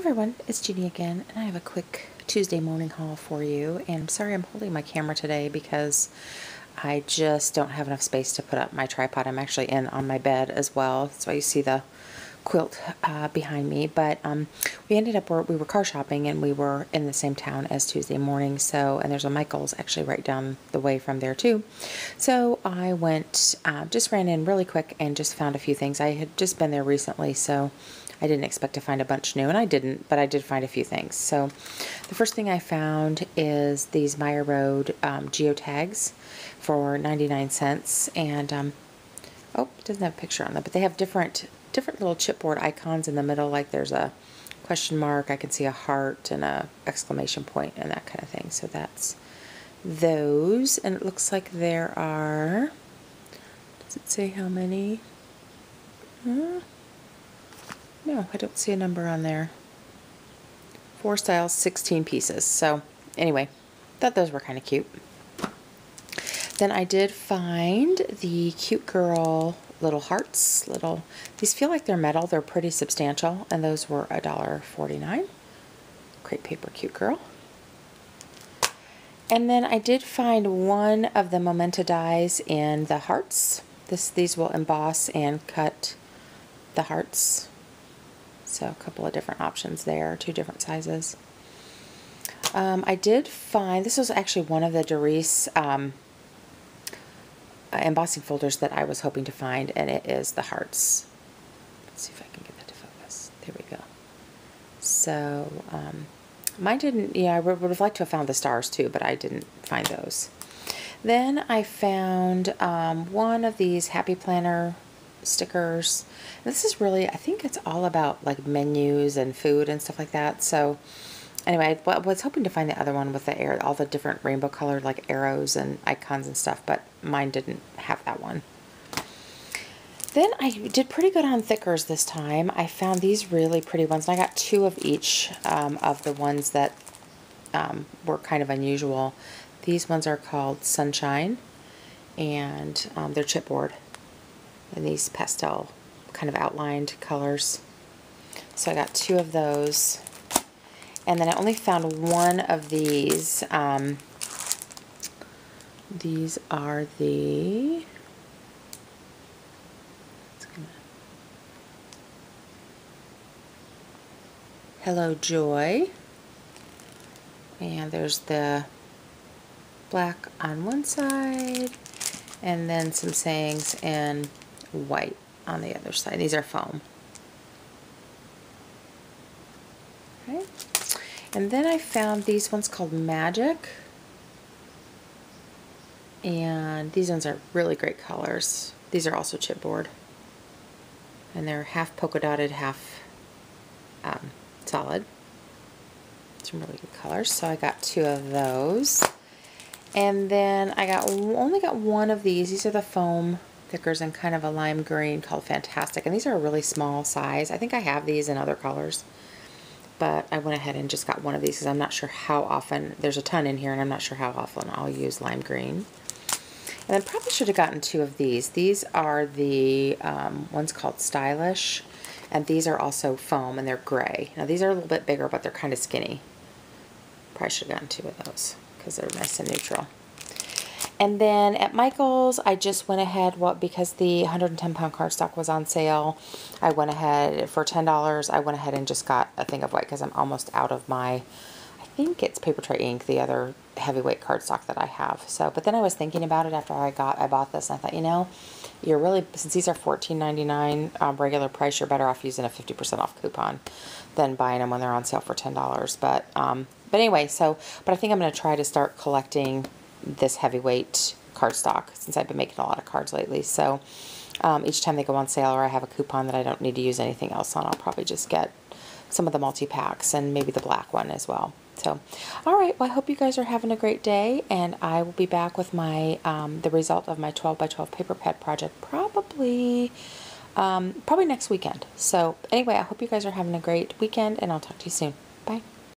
everyone, it's Jeannie again, and I have a quick Tuesday morning haul for you. And I'm sorry I'm holding my camera today because I just don't have enough space to put up my tripod. I'm actually in on my bed as well. That's why you see the quilt uh, behind me. But um, we ended up, we were car shopping and we were in the same town as Tuesday morning. So, and there's a Michael's actually right down the way from there too. So I went, uh, just ran in really quick and just found a few things. I had just been there recently, so I didn't expect to find a bunch new, and I didn't, but I did find a few things. So the first thing I found is these Maya Road um, geotags for 99 cents, and um, oh, it doesn't have a picture on them, but they have different different little chipboard icons in the middle, like there's a question mark, I can see a heart and a exclamation point and that kind of thing. So that's those, and it looks like there are, does it say how many? Huh? No, I don't see a number on there. Four styles, 16 pieces. So anyway, thought those were kind of cute. Then I did find the Cute Girl little hearts. Little, These feel like they're metal. They're pretty substantial. And those were $1.49. Crate Paper Cute Girl. And then I did find one of the Memento dies in the hearts. This, These will emboss and cut the hearts so a couple of different options there, two different sizes. Um, I did find, this was actually one of the Darice um, embossing folders that I was hoping to find, and it is the hearts. Let's see if I can get that to focus. There we go. So, um, mine didn't, yeah, I would have liked to have found the stars too, but I didn't find those. Then I found um, one of these Happy Planner stickers. This is really, I think it's all about like menus and food and stuff like that. So anyway, I was hoping to find the other one with the air, all the different rainbow colored like arrows and icons and stuff, but mine didn't have that one. Then I did pretty good on thickers this time. I found these really pretty ones. And I got two of each um, of the ones that um, were kind of unusual. These ones are called Sunshine and um, they're chipboard in these pastel kind of outlined colors. So I got two of those. And then I only found one of these. Um, these are the... Hello Joy. And there's the black on one side and then some sayings in white on the other side. These are foam. Okay. And then I found these ones called Magic. And these ones are really great colors. These are also chipboard. And they're half polka dotted, half um, solid. Some really good colors. So I got two of those. And then I got only got one of these. These are the foam thickers in kind of a lime green called Fantastic. And these are a really small size. I think I have these in other colors. But I went ahead and just got one of these because I'm not sure how often, there's a ton in here and I'm not sure how often I'll use lime green. And then probably should have gotten two of these. These are the um, ones called Stylish. And these are also foam and they're gray. Now these are a little bit bigger, but they're kind of skinny. Probably should have gotten two of those because they're nice and neutral. And then at Michael's, I just went ahead, what because the 110 pound cardstock was on sale, I went ahead for $10. I went ahead and just got a thing of white because I'm almost out of my, I think it's Papertrey ink, the other heavyweight cardstock that I have. So, but then I was thinking about it after I got, I bought this and I thought, you know, you're really, since these are $14.99 um, regular price, you're better off using a 50% off coupon than buying them when they're on sale for $10. But, um, but anyway, so, but I think I'm going to try to start collecting this heavyweight cardstock since I've been making a lot of cards lately. So um, each time they go on sale or I have a coupon that I don't need to use anything else on, I'll probably just get some of the multi-packs and maybe the black one as well. So, all right, well, I hope you guys are having a great day, and I will be back with my um, the result of my 12 by 12 paper pad project probably um, probably next weekend. So, anyway, I hope you guys are having a great weekend, and I'll talk to you soon. Bye.